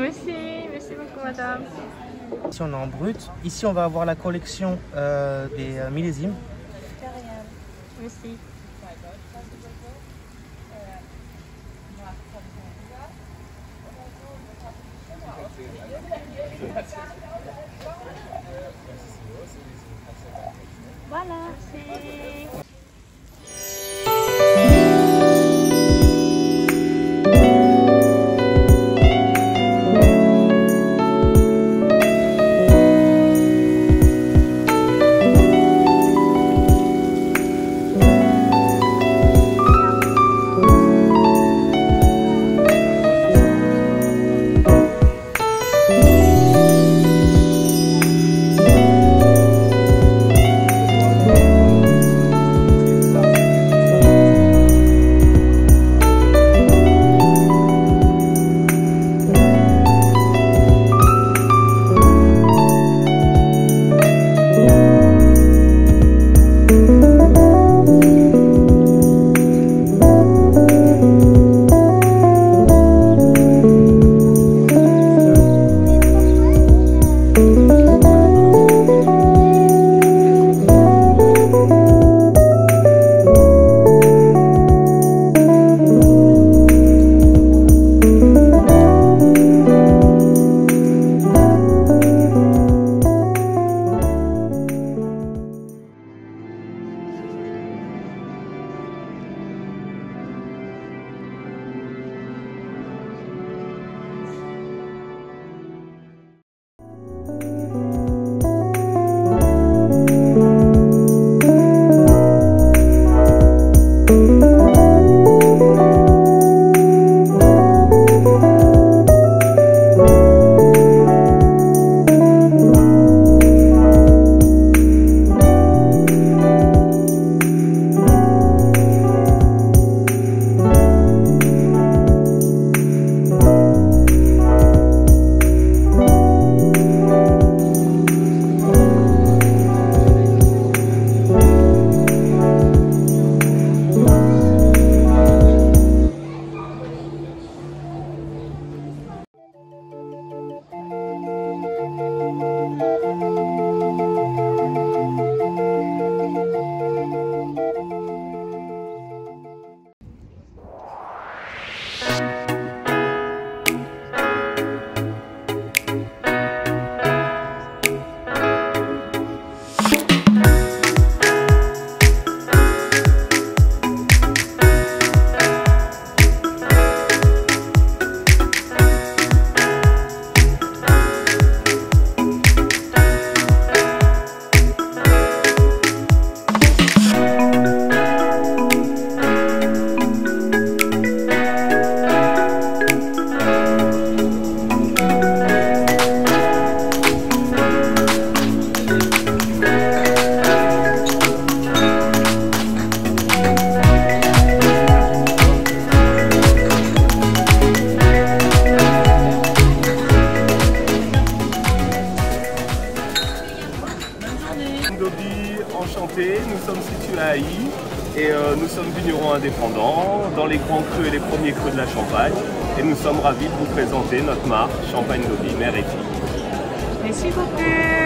Merci, merci beaucoup madame. Ici on est en brut. Ici on va avoir la collection euh, des euh, millésimes. Merci. Voilà. Enchanté, nous sommes situés à Haï et euh, nous sommes vignerons indépendants dans les grands crus et les premiers crus de la Champagne et nous sommes ravis de vous présenter notre marque Champagne Dobi, mère et fille. Merci beaucoup.